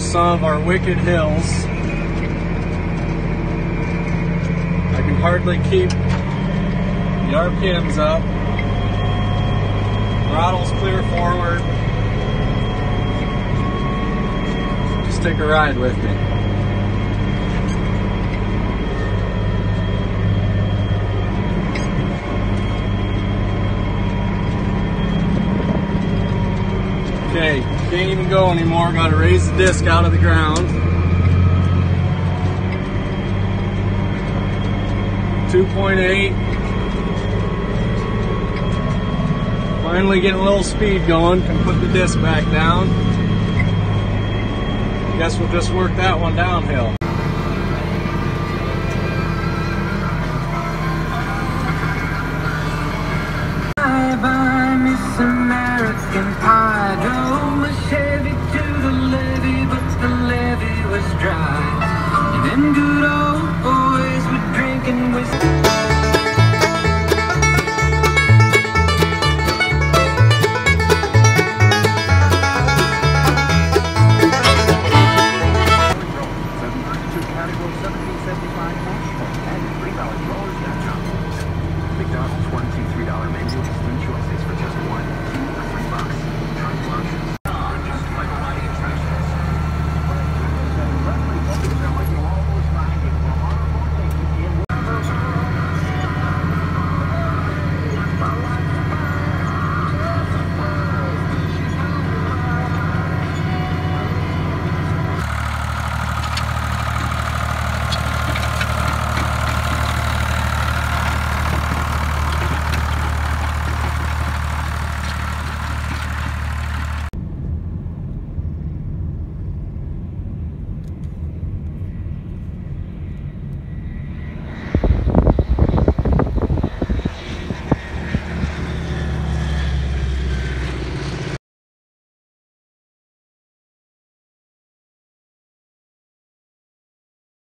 some of our wicked hills. I can hardly keep the RPMs up. Throttle's clear forward. Just take a ride with me. Can't even go anymore. Got to raise the disc out of the ground. 2.8. Finally getting a little speed going. Can put the disc back down. Guess we'll just work that one downhill. was